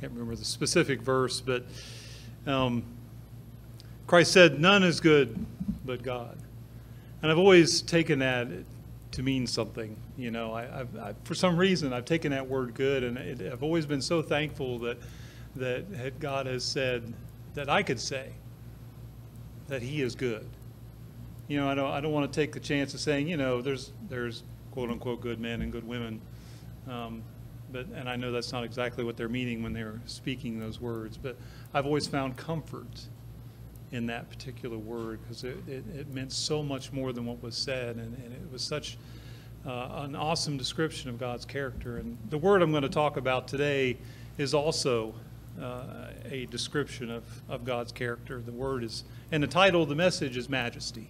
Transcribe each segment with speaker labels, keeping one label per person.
Speaker 1: can't remember the specific verse, but um, Christ said, None is good but God. And I've always taken that to mean something. You know, I, I, for some reason, I've taken that word good, and it, I've always been so thankful that, that God has said that I could say that He is good. You know, I don't, I don't want to take the chance of saying, you know, there's, there's quote unquote good men and good women. Um, but, and I know that's not exactly what they're meaning when they're speaking those words, but I've always found comfort in that particular word because it, it, it, meant so much more than what was said, and, and it was such uh, an awesome description of God's character. And the word I'm going to talk about today is also uh, a description of, of God's character. The word is, and the title of the message is Majesty.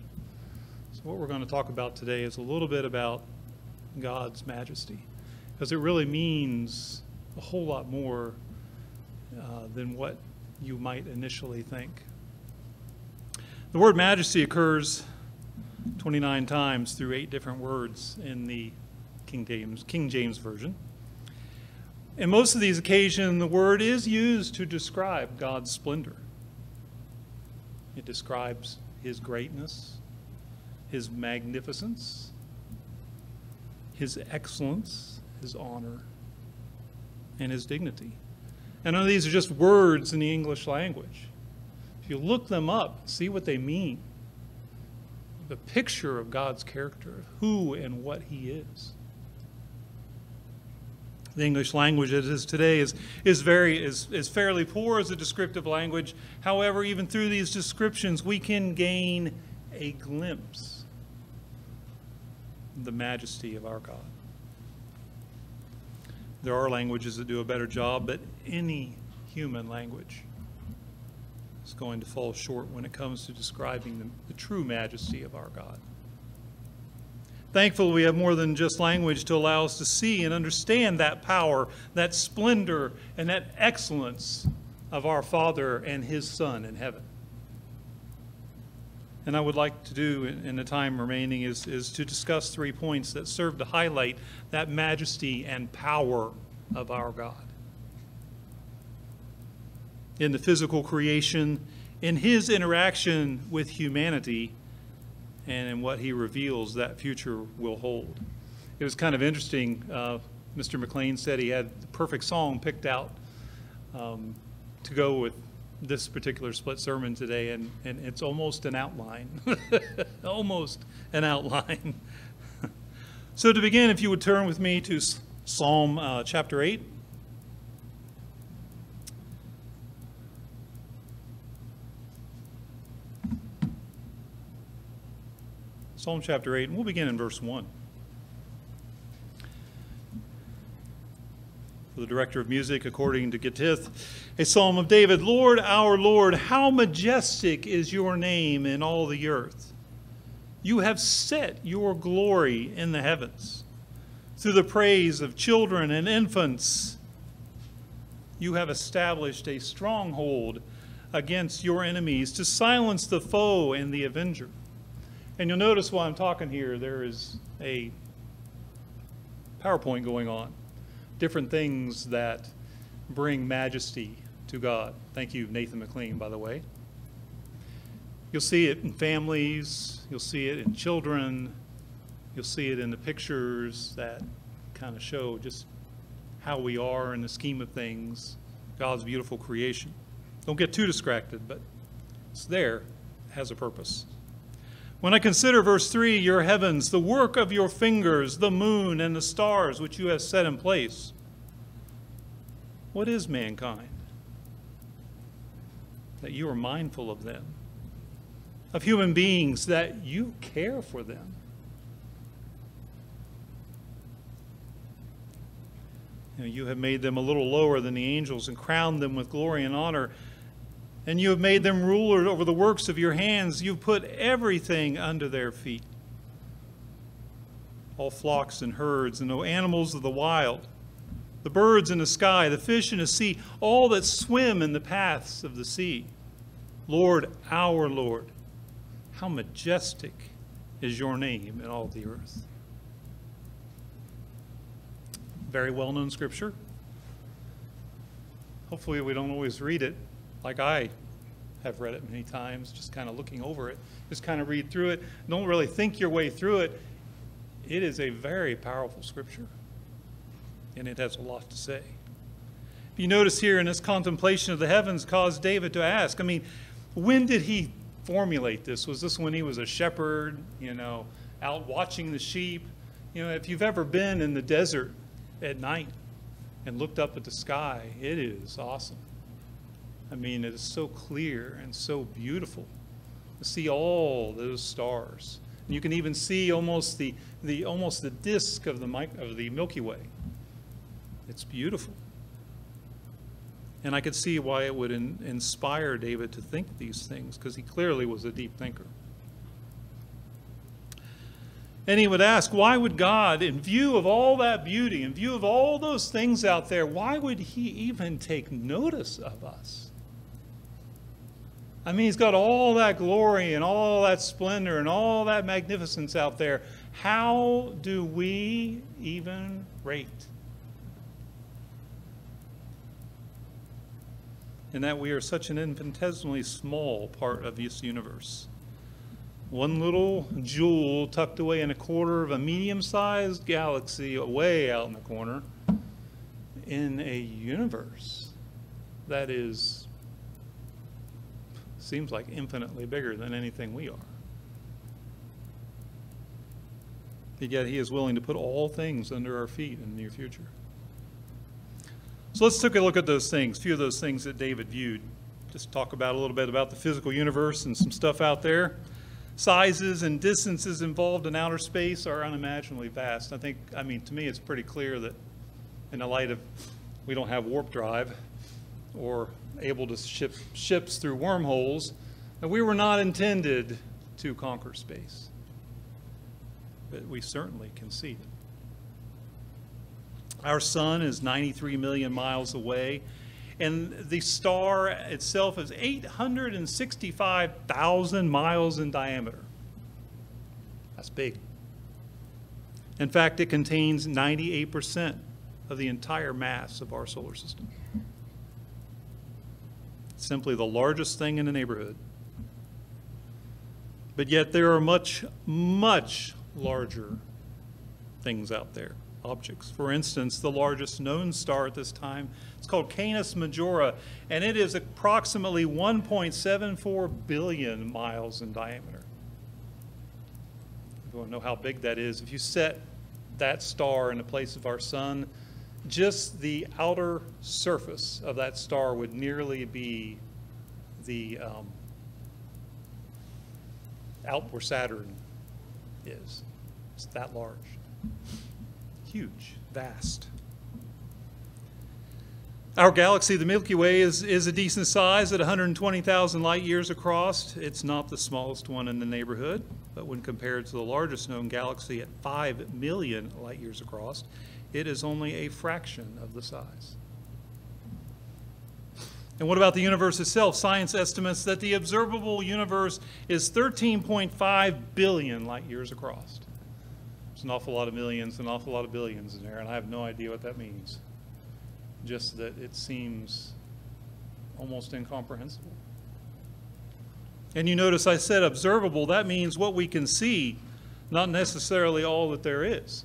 Speaker 1: So, what we're going to talk about today is a little bit about God's majesty because it really means a whole lot more uh, than what you might initially think. The word majesty occurs 29 times through eight different words in the King James, King James Version. In most of these occasions, the word is used to describe God's splendor. It describes his greatness, his magnificence, his excellence, his honor, and his dignity. And none of these are just words in the English language. If you look them up, see what they mean. The picture of God's character, who and what He is. The English language as it is today is, is very is, is fairly poor as a descriptive language. However, even through these descriptions, we can gain a glimpse the majesty of our God. There are languages that do a better job, but any human language is going to fall short when it comes to describing the, the true majesty of our God. Thankfully, we have more than just language to allow us to see and understand that power, that splendor, and that excellence of our Father and His Son in heaven. And I would like to do in the time remaining is, is to discuss three points that serve to highlight that majesty and power of our God in the physical creation, in his interaction with humanity, and in what he reveals that future will hold. It was kind of interesting. Uh, Mr. McLean said he had the perfect song picked out um, to go with this particular split sermon today, and, and it's almost an outline. almost an outline. so, to begin, if you would turn with me to Psalm uh, chapter 8. Psalm chapter 8, and we'll begin in verse 1. For the director of music, according to Gittith, a psalm of David Lord, our Lord, how majestic is your name in all the earth. You have set your glory in the heavens. Through the praise of children and infants, you have established a stronghold against your enemies to silence the foe and the avenger. And you'll notice while I'm talking here, there is a PowerPoint going on. Different things that bring majesty to God. Thank you, Nathan McLean, by the way. You'll see it in families, you'll see it in children, you'll see it in the pictures that kind of show just how we are in the scheme of things, God's beautiful creation. Don't get too distracted, but it's there, it has a purpose. When I consider verse 3, your heavens, the work of your fingers, the moon and the stars which you have set in place, what is mankind? That you are mindful of them, of human beings, that you care for them. You, know, you have made them a little lower than the angels and crowned them with glory and honor and you have made them rulers over the works of your hands. You've put everything under their feet all flocks and herds, and the animals of the wild, the birds in the sky, the fish in the sea, all that swim in the paths of the sea. Lord, our Lord, how majestic is your name in all the earth. Very well known scripture. hopefully we don't always read it like I have read it many times, just kind of looking over it, just kind of read through it. Don't really think your way through it. It is a very powerful scripture, and it has a lot to say. If you notice here in this contemplation of the heavens caused David to ask, I mean, when did he formulate this? Was this when he was a shepherd, you know, out watching the sheep? You know, if you've ever been in the desert at night and looked up at the sky, it is awesome. I mean, it is so clear and so beautiful to see all those stars. And you can even see almost the, the, almost the disk of the, of the Milky Way. It's beautiful. And I could see why it would in, inspire David to think these things, because he clearly was a deep thinker. And he would ask, why would God, in view of all that beauty, in view of all those things out there, why would he even take notice of us? I mean, he's got all that glory and all that splendor and all that magnificence out there. How do we even rate? In that we are such an infinitesimally small part of this universe. One little jewel tucked away in a quarter of a medium sized galaxy, way out in the corner, in a universe that is seems like infinitely bigger than anything we are. Yet he is willing to put all things under our feet in the near future. So let's take a look at those things, a few of those things that David viewed. Just talk about a little bit about the physical universe and some stuff out there. Sizes and distances involved in outer space are unimaginably vast. I think, I mean, to me, it's pretty clear that in the light of we don't have warp drive or able to ship ships through wormholes, and we were not intended to conquer space. But we certainly can see it. Our sun is 93 million miles away, and the star itself is 865,000 miles in diameter. That's big. In fact, it contains 98% of the entire mass of our solar system simply the largest thing in the neighborhood. But yet there are much, much larger things out there, objects. For instance, the largest known star at this time, it's called Canis Majoris, and it is approximately 1.74 billion miles in diameter. If you want to know how big that is, if you set that star in the place of our sun, just the outer surface of that star would nearly be the um, out where Saturn is. It's that large. Huge, vast. Our galaxy, the Milky Way, is, is a decent size at 120,000 light years across. It's not the smallest one in the neighborhood, but when compared to the largest known galaxy at 5 million light years across, it is only a fraction of the size. And what about the universe itself? Science estimates that the observable universe is 13.5 billion light years across. There's an awful lot of millions, an awful lot of billions in there, and I have no idea what that means. Just that it seems almost incomprehensible. And you notice I said observable, that means what we can see, not necessarily all that there is.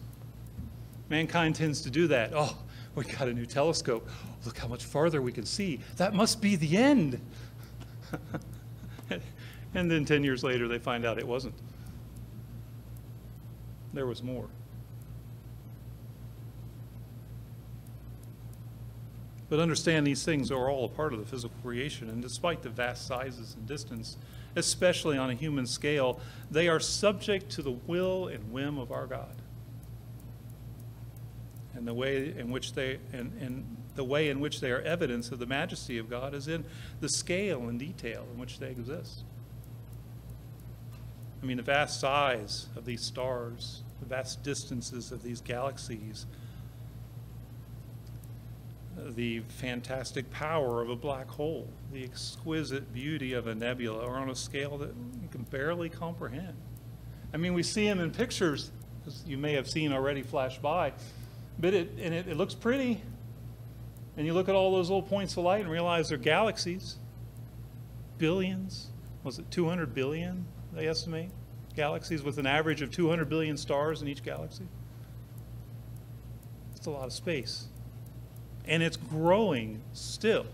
Speaker 1: Mankind tends to do that. Oh, we got a new telescope. Look how much farther we can see. That must be the end. and then 10 years later, they find out it wasn't. There was more. But understand these things are all a part of the physical creation, and despite the vast sizes and distance, especially on a human scale, they are subject to the will and whim of our God and the way in which they and, and the way in which they are evidence of the majesty of God is in the scale and detail in which they exist. I mean, the vast size of these stars, the vast distances of these galaxies, the fantastic power of a black hole, the exquisite beauty of a nebula are on a scale that you can barely comprehend. I mean, we see them in pictures, as you may have seen already flash by, but it, and it, it looks pretty, And you look at all those little points of light and realize they're galaxies. Billions. Was it 200 billion, they estimate? Galaxies with an average of 200 billion stars in each galaxy. That's a lot of space. And it's growing still.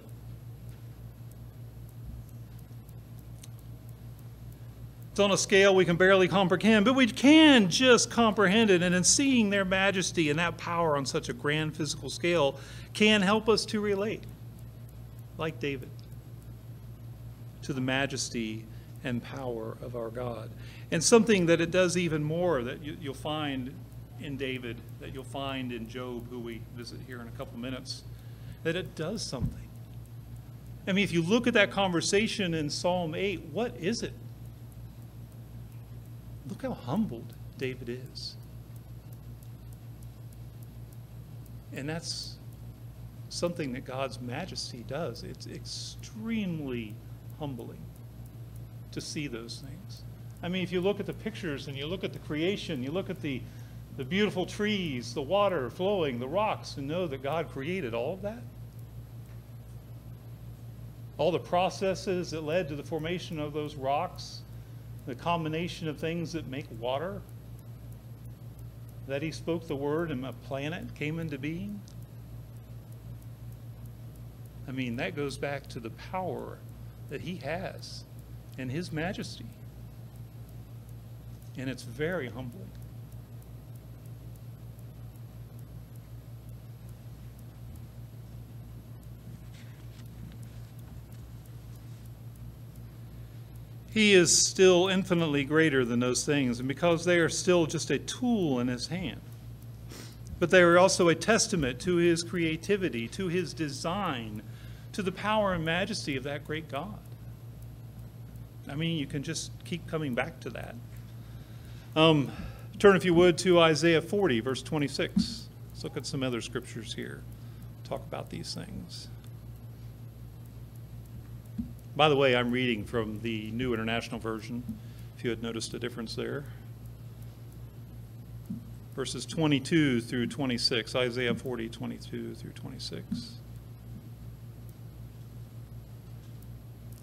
Speaker 1: It's on a scale we can barely comprehend, but we can just comprehend it. And in seeing their majesty and that power on such a grand physical scale, can help us to relate, like David, to the majesty and power of our God. And something that it does even more that you, will find in David, that you'll find in Job, who we visit here in a couple minutes, that it does something. I mean, if you look at that conversation in Psalm 8, what is it? Look how humbled David is. And that's something that God's majesty does. It's extremely humbling to see those things. I mean, if you look at the pictures and you look at the creation, you look at the, the beautiful trees, the water flowing, the rocks, and know that God created all of that. All the processes that led to the formation of those rocks the combination of things that make water, that he spoke the word and a planet came into being. I mean, that goes back to the power that he has and his majesty. And it's very humbling. He is still infinitely greater than those things, and because they are still just a tool in his hand. But they are also a testament to his creativity, to his design, to the power and majesty of that great God. I mean, you can just keep coming back to that. Um, turn, if you would, to Isaiah 40, verse 26. Let's look at some other scriptures here. Talk about these things. By the way, I'm reading from the New International Version, if you had noticed a difference there. Verses 22 through 26, Isaiah 40, 22 through 26.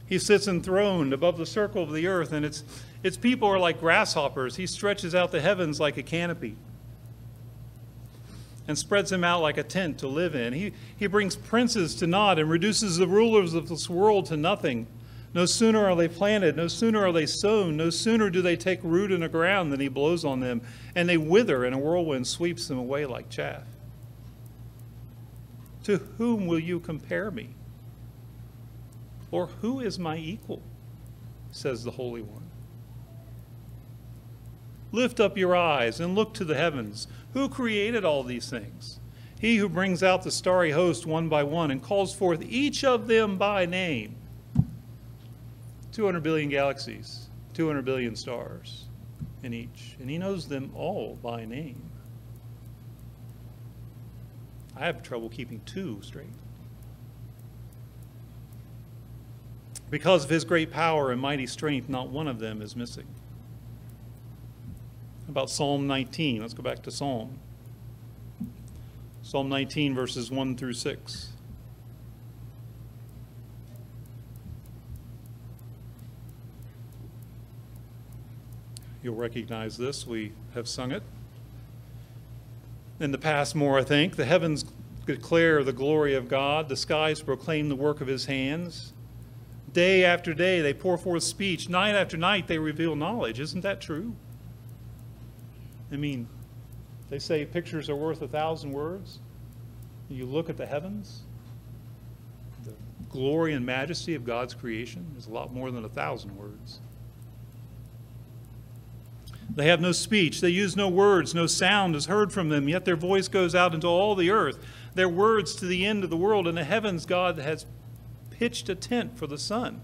Speaker 1: He sits enthroned above the circle of the earth, and its, its people are like grasshoppers. He stretches out the heavens like a canopy and spreads them out like a tent to live in. He, he brings princes to naught and reduces the rulers of this world to nothing. No sooner are they planted, no sooner are they sown, no sooner do they take root in the ground than he blows on them, and they wither, and a whirlwind sweeps them away like chaff. To whom will you compare me? Or who is my equal? says the Holy One. Lift up your eyes and look to the heavens. Who created all these things? He who brings out the starry host one by one and calls forth each of them by name. 200 billion galaxies, 200 billion stars in each, and he knows them all by name. I have trouble keeping two straight. Because of his great power and mighty strength, not one of them is missing about Psalm 19. Let's go back to Psalm. Psalm 19, verses 1 through 6. You'll recognize this. We have sung it. In the past, more, I think. The heavens declare the glory of God, the skies proclaim the work of his hands. Day after day, they pour forth speech. Night after night, they reveal knowledge. Isn't that true? I mean, they say pictures are worth a thousand words. You look at the heavens, the glory and majesty of God's creation is a lot more than a thousand words. They have no speech. They use no words. No sound is heard from them, yet their voice goes out into all the earth. Their words to the end of the world. In the heavens, God has pitched a tent for the sun.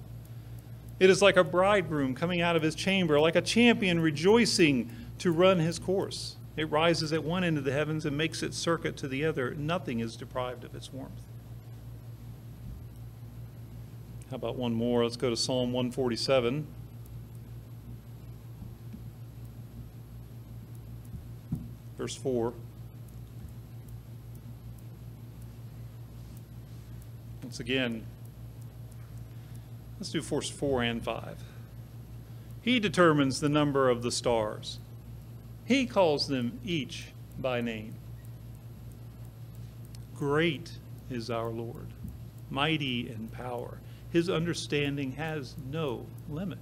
Speaker 1: It is like a bridegroom coming out of his chamber, like a champion rejoicing to run his course. It rises at one end of the heavens and makes its circuit to the other. Nothing is deprived of its warmth. How about one more? Let's go to Psalm 147. Verse 4. once again, let's do verse 4 and 5. He determines the number of the stars, He calls them each by name. Great is our Lord, mighty in power. His understanding has no limit.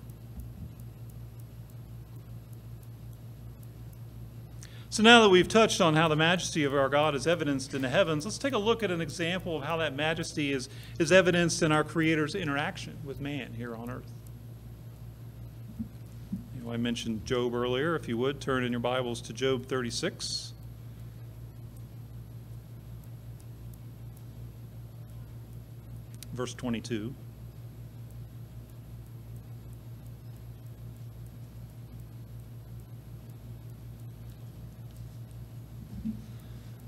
Speaker 1: So now that we've touched on how the majesty of our God is evidenced in the heavens, let's take a look at an example of how that majesty is, is evidenced in our Creator's interaction with man here on earth. I mentioned Job earlier. If you would, turn in your Bibles to Job 36. Verse 22.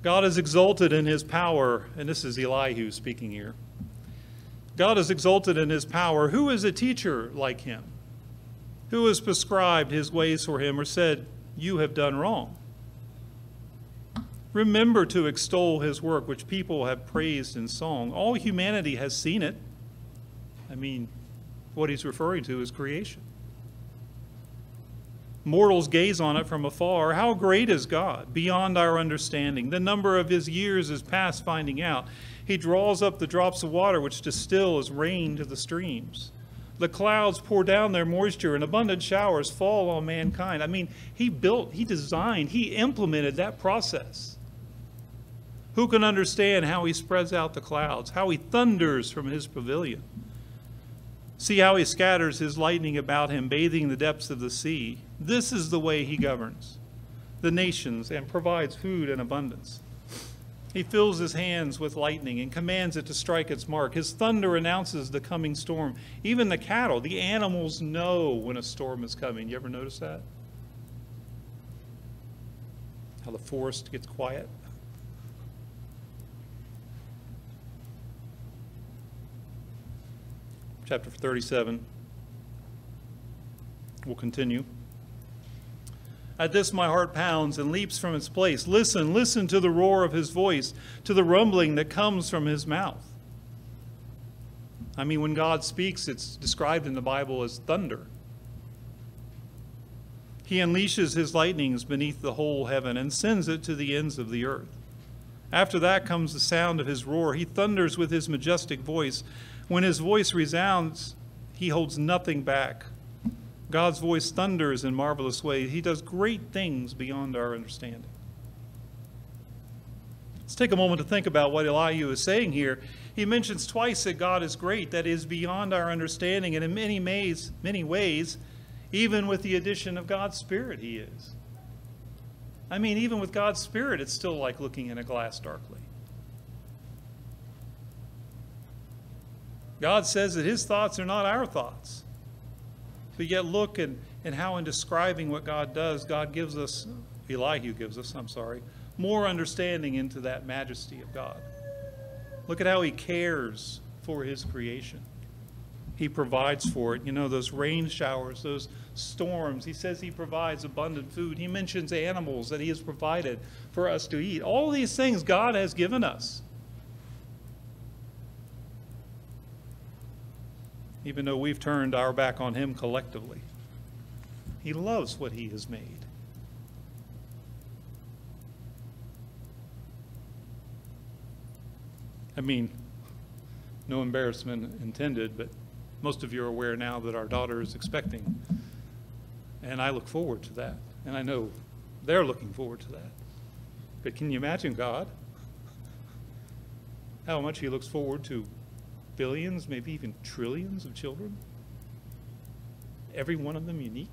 Speaker 1: God is exalted in his power, and this is Elihu speaking here. God is exalted in his power. Who is a teacher like him? Who has prescribed his ways for him or said, You have done wrong? Remember to extol his work, which people have praised in song. All humanity has seen it. I mean, what he's referring to is creation. Mortals gaze on it from afar. How great is God, beyond our understanding. The number of his years is past finding out. He draws up the drops of water which distill as rain to the streams. The clouds pour down their moisture and abundant showers fall on mankind. I mean, he built, he designed, he implemented that process. Who can understand how he spreads out the clouds, how he thunders from his pavilion? See how he scatters his lightning about him, bathing the depths of the sea. This is the way he governs the nations and provides food in abundance. He fills his hands with lightning and commands it to strike its mark. His thunder announces the coming storm. Even the cattle, the animals know when a storm is coming. You ever notice that? How the forest gets quiet? chapter 37. We'll continue. At this, my heart pounds and leaps from its place. Listen, listen to the roar of his voice, to the rumbling that comes from his mouth. I mean, when God speaks, it's described in the Bible as thunder. He unleashes his lightnings beneath the whole heaven and sends it to the ends of the earth. After that comes the sound of his roar. He thunders with his majestic voice. When his voice resounds, he holds nothing back. God's voice thunders in marvelous ways. He does great things beyond our understanding. Let's take a moment to think about what Elihu is saying here. He mentions twice that God is great, that is beyond our understanding, and in many ways, many ways, even with the addition of God's Spirit, he is. I mean, even with God's Spirit, it's still like looking in a glass darkly. God says that his thoughts are not our thoughts. But yet look and, and how in describing what God does, God gives us, Elihu gives us, I'm sorry, more understanding into that majesty of God. Look at how he cares for his creation. He provides for it. You know, those rain showers, those storms. He says he provides abundant food. He mentions animals that he has provided for us to eat. All these things God has given us. Even though we've turned our back on him collectively. He loves what he has made. I mean, no embarrassment intended, but most of you are aware now that our daughter is expecting. And I look forward to that. And I know they're looking forward to that. But can you imagine God? How much He looks forward to billions, maybe even trillions of children? Every one of them unique?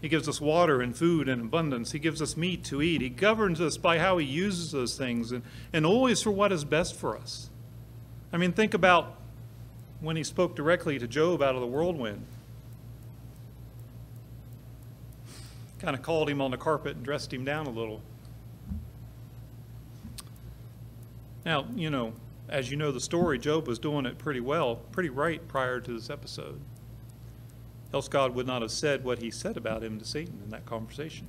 Speaker 1: He gives us water and food in abundance. He gives us meat to eat. He governs us by how he uses those things and, and always for what is best for us. I mean, think about when he spoke directly to Job out of the whirlwind. Kind of called him on the carpet and dressed him down a little. Now, you know, as you know the story, Job was doing it pretty well, pretty right prior to this episode. Else God would not have said what he said about him to Satan in that conversation.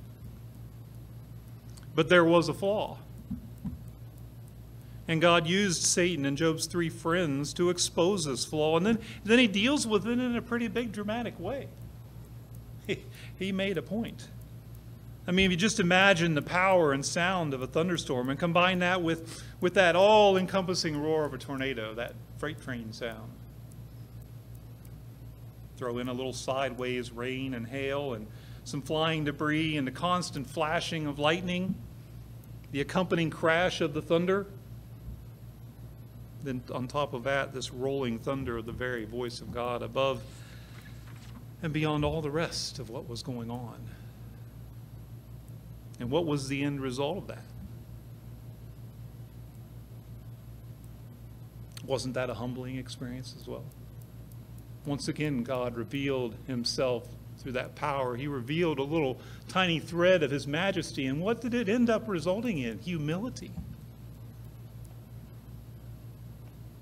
Speaker 1: But there was a flaw. And God used Satan and Job's three friends to expose this flaw. And then, then he deals with it in a pretty big, dramatic way. He, he made a point. I mean, if you just imagine the power and sound of a thunderstorm and combine that with, with that all encompassing roar of a tornado, that freight train sound. Throw in a little sideways rain and hail and some flying debris and the constant flashing of lightning, the accompanying crash of the thunder. Then, on top of that, this rolling thunder of the very voice of God above and beyond all the rest of what was going on. And what was the end result of that? Wasn't that a humbling experience as well? Once again, God revealed himself through that power. He revealed a little tiny thread of his majesty. And what did it end up resulting in? Humility.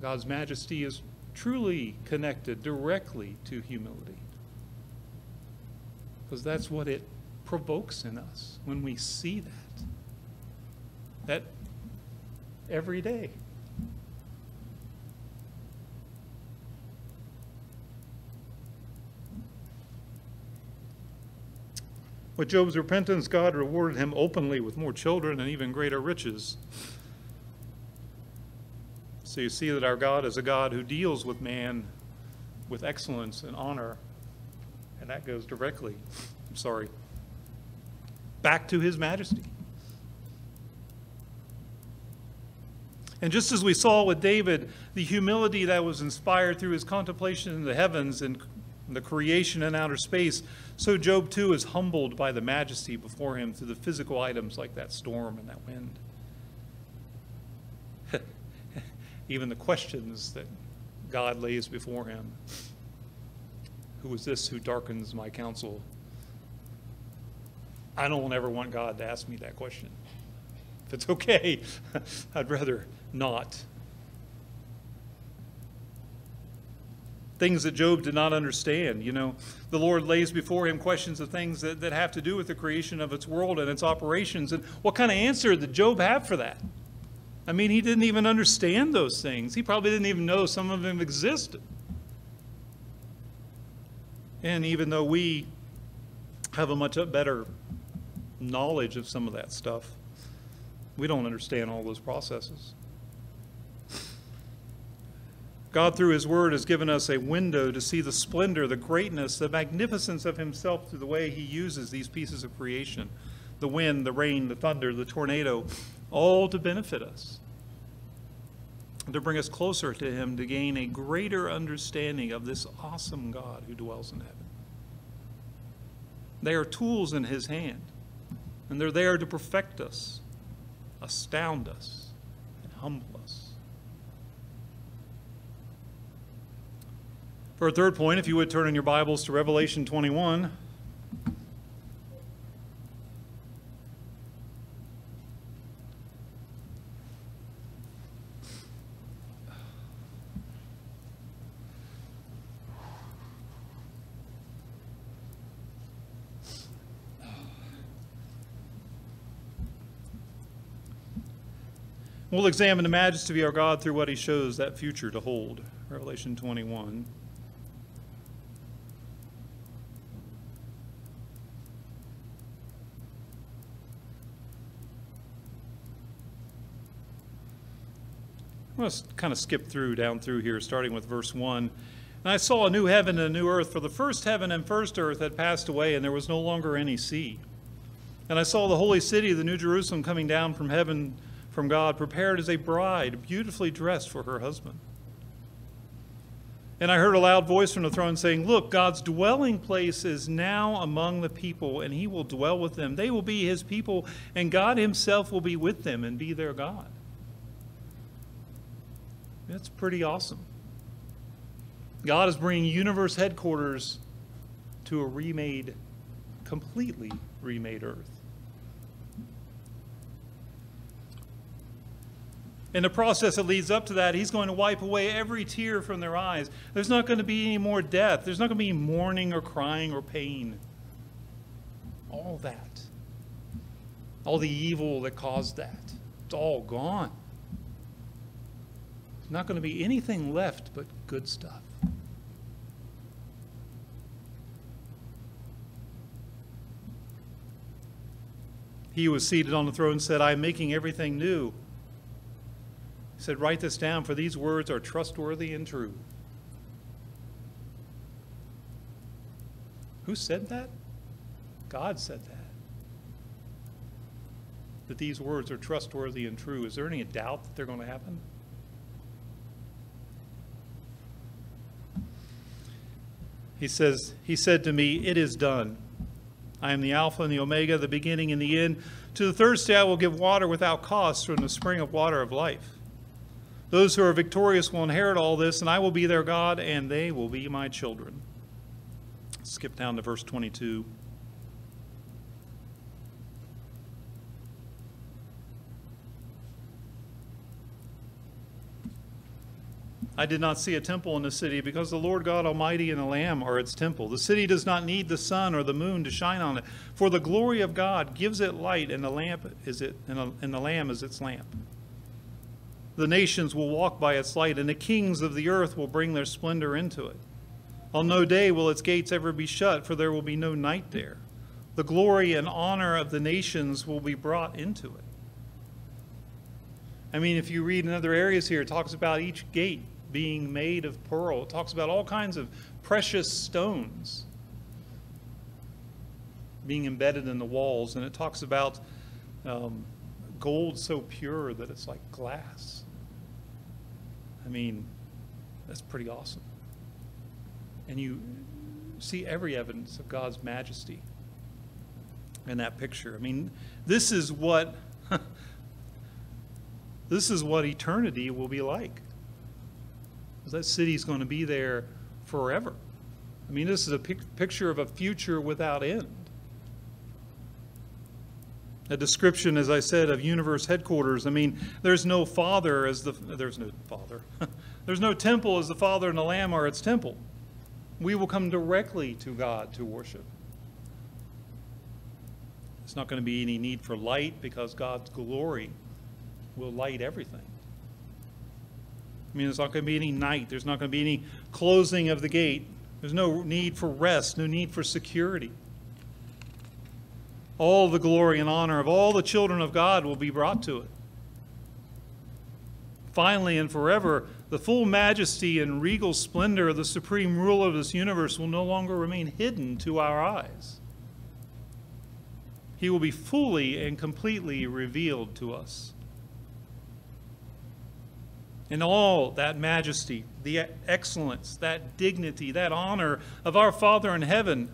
Speaker 1: God's majesty is truly connected directly to humility. Because that's what it provokes in us when we see that. That every day. With Job's repentance, God rewarded him openly with more children and even greater riches. So you see that our God is a God who deals with man with excellence and honor. And that goes directly, I'm sorry, back to his majesty. And just as we saw with David, the humility that was inspired through his contemplation in the heavens and the creation in outer space, so Job too is humbled by the majesty before him through the physical items like that storm and that wind. Even the questions that God lays before him. Who is this who darkens my counsel? I don't ever want God to ask me that question. If it's okay, I'd rather not. Things that Job did not understand. You know, the Lord lays before him questions of things that, that have to do with the creation of its world and its operations. And what kind of answer did Job have for that? I mean, he didn't even understand those things. He probably didn't even know some of them existed. And even though we have a much better knowledge of some of that stuff, we don't understand all those processes. God, through His Word, has given us a window to see the splendor, the greatness, the magnificence of Himself through the way He uses these pieces of creation the wind, the rain, the thunder, the tornado, all to benefit us, to bring us closer to Him, to gain a greater understanding of this awesome God who dwells in heaven. They are tools in His hand, and they're there to perfect us, astound us, and humble us. For a third point, if you would turn in your Bibles to Revelation 21. We'll examine the majesty of our God through what he shows that future to hold. Revelation 21. I'm going to kind of skip through down through here, starting with verse 1. And I saw a new heaven and a new earth, for the first heaven and first earth had passed away, and there was no longer any sea. And I saw the holy city, the New Jerusalem, coming down from heaven from God, prepared as a bride, beautifully dressed for her husband. And I heard a loud voice from the throne saying, Look, God's dwelling place is now among the people, and he will dwell with them. They will be his people, and God himself will be with them and be their God. That's pretty awesome. God is bringing universe headquarters to a remade, completely remade earth. In the process that leads up to that, he's going to wipe away every tear from their eyes. There's not going to be any more death. There's not going to be mourning or crying or pain. All that. All the evil that caused that. It's all gone. There's not going to be anything left but good stuff. He who was seated on the throne and said, I am making everything new. He said, Write this down, for these words are trustworthy and true. Who said that? God said that. That these words are trustworthy and true. Is there any doubt that they're going to happen? He says, He said to me, It is done. I am the Alpha and the Omega, the beginning and the end. To the thirsty I will give water without cost from the spring of water of life. Those who are victorious will inherit all this, and I will be their God, and they will be my children. Skip down to verse 22. I did not see a temple in the city because the Lord God Almighty and the Lamb are its temple. The city does not need the sun or the moon to shine on it, for the glory of God gives it light, and the lamp is it, and the Lamb is its lamp. The nations will walk by its light, and the kings of the earth will bring their splendor into it. On no day will its gates ever be shut, for there will be no night there. The glory and honor of the nations will be brought into it. I mean, if you read in other areas here, it talks about each gate being made of pearl. It talks about all kinds of precious stones being embedded in the walls, and it talks about um, gold so pure that it's like glass. I mean, that's pretty awesome. And you see every evidence of God's majesty in that picture. I mean, this is what this is what eternity will be like that city's going to be there forever. I mean, this is a pic picture of a future without end. A description, as I said, of universe headquarters. I mean, there's no father as the, there's no father. there's no temple as the father and the lamb are its temple. We will come directly to God to worship. It's not going to be any need for light because God's glory will light everything. I mean, there's not going to be any night. There's not going to be any closing of the gate. There's no need for rest, no need for security. All the glory and honor of all the children of God will be brought to it. Finally and forever, the full majesty and regal splendor of the supreme ruler of this universe will no longer remain hidden to our eyes. He will be fully and completely revealed to us in all that majesty, the excellence, that dignity, that honor of our Father in heaven,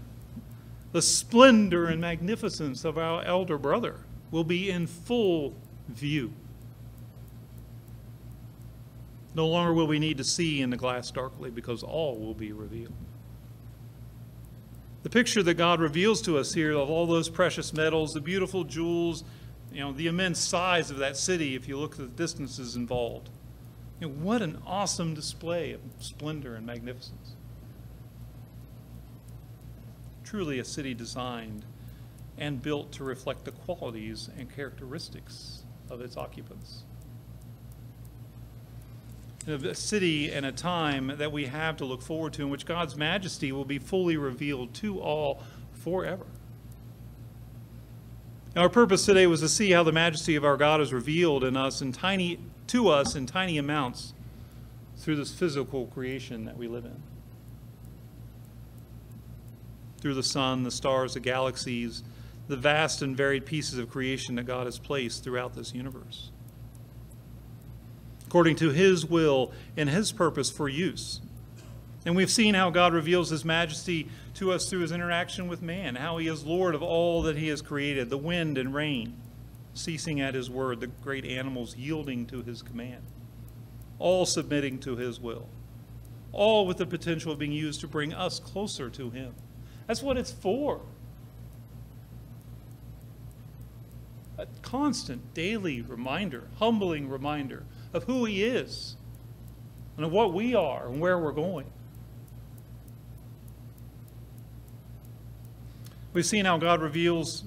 Speaker 1: the splendor and magnificence of our elder brother will be in full view. No longer will we need to see in the glass darkly because all will be revealed. The picture that God reveals to us here of all those precious metals, the beautiful jewels, you know, the immense size of that city if you look at the distances involved you know, what an awesome display of splendor and magnificence. Truly a city designed and built to reflect the qualities and characteristics of its occupants. A city and a time that we have to look forward to in which God's majesty will be fully revealed to all forever. our purpose today was to see how the majesty of our God is revealed in us in tiny to us in tiny amounts through this physical creation that we live in. Through the sun, the stars, the galaxies, the vast and varied pieces of creation that God has placed throughout this universe. According to His will and His purpose for use. And we've seen how God reveals His majesty to us through His interaction with man, how He is Lord of all that He has created, the wind and rain ceasing at his word, the great animals yielding to his command, all submitting to his will, all with the potential of being used to bring us closer to him. That's what it's for. A constant, daily reminder, humbling reminder of who He is and of what we are and where we're going. We've seen how God reveals,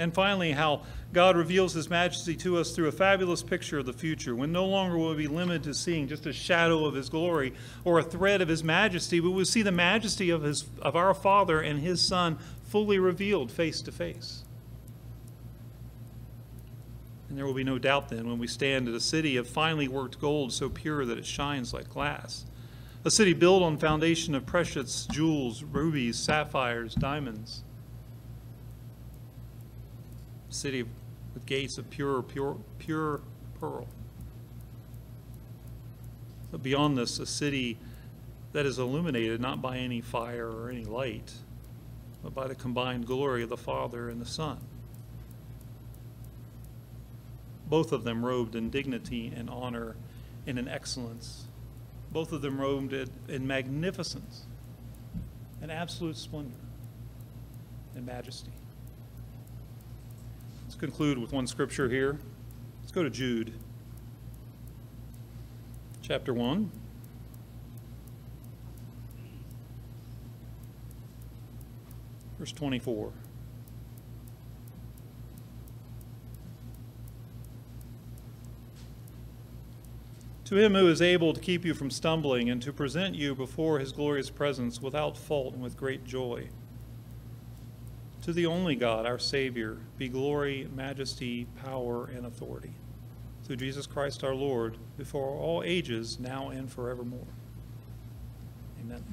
Speaker 1: and finally, how God reveals His majesty to us through a fabulous picture of the future, when no longer will we be limited to seeing just a shadow of His glory or a thread of His majesty, but we'll see the majesty of, his, of our Father and His Son fully revealed face to face. And there will be no doubt then when we stand at a city of finely worked gold so pure that it shines like glass. A city built on foundation of precious jewels, rubies, sapphires, diamonds. City with gates of pure, pure, pure pearl. But beyond this, a city that is illuminated not by any fire or any light, but by the combined glory of the Father and the Son. Both of them robed in dignity and honor and in excellence both of them robed in magnificence and absolute splendor and majesty. Conclude with one scripture here. Let's go to Jude, chapter 1. Verse 24. To him who is able to keep you from stumbling and to present you before his glorious presence without fault and with great joy. To the only God, our Savior, be glory, majesty, power, and authority. Through Jesus Christ our Lord, before all ages, now and forevermore. Amen.